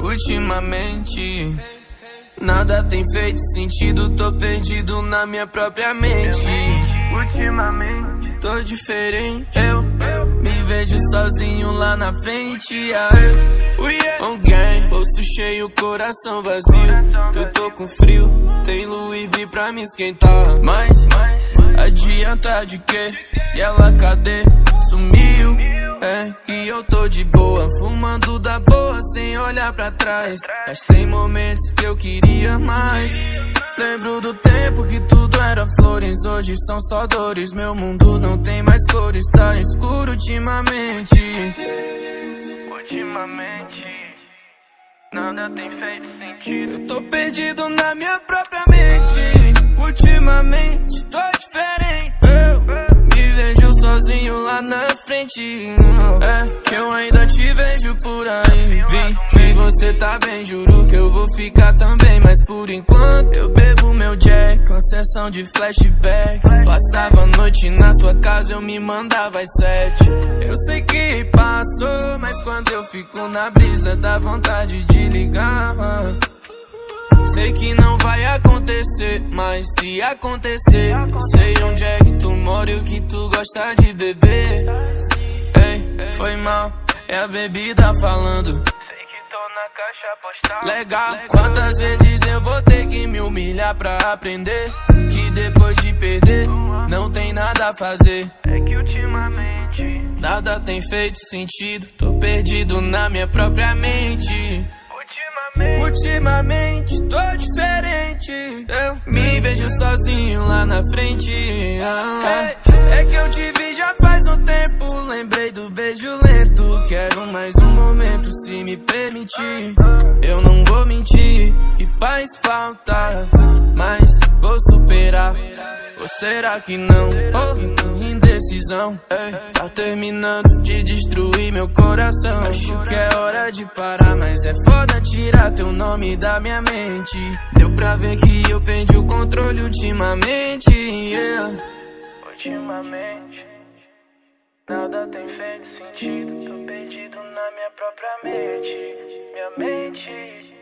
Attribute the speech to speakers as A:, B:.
A: Ultimamente, nada tem feito sentido, tô perdido na minha própria mente. Ultimamente, tô diferente. Eu, me vejo sozinho lá na frente. Um gang, bolso cheio, coração vazio. Eu tô com frio, tem Louis V pra me esquentar. Mas, adianta de quê? E ela cadê? Sumiu. É que eu tô de boa, fumando da boa sem olhar pra trás. Mas tem momentos que eu queria mais. Lembro do tempo que tudo era flores, hoje são só dores. Meu mundo não tem mais cores, tá escuro ultimamente.
B: Ultimamente, nada tem feito sentido.
A: Eu tô perdido na minha própria mente. Ultimamente, É que eu ainda te vejo por aí. Vi que você tá bem, juro que eu vou ficar também. Mas por enquanto eu bebo meu jack com sessão de flashback. Passava a noite na sua casa, eu me mandava às sete. Eu sei que passou, mas quando eu fico na brisa, dá vontade de ligar. Sei que não vai acontecer, mas se acontecer, sei onde é que tu mora e o que tu gosta de beber. Mal, é a bebida falando.
B: Sei que tô na caixa postal.
A: Legal, quantas vezes eu vou ter que me humilhar pra aprender que depois de perder não tem nada a fazer.
B: É que ultimamente,
A: Nada tem feito sentido, tô perdido na minha própria mente. ultimamente, tô diferente. Eu me vejo sozinho lá na frente. Ah, é que eu te vi já faz um tempo. Lembrei do beijo lento. Quero mais um momento, se me permitir. Eu não vou mentir, e faz falta. Mas vou superar. Ou será que não? Oh, indecisão. Ei, tá terminando de destruir meu coração. Acho que é hora de parar, mas é foda tirar teu nome da minha mente. Deu pra ver que eu perdi o controle ultimamente. Yeah.
B: ultimamente, nada tem feito sentido. Tô perdido na minha própria mente, minha mente.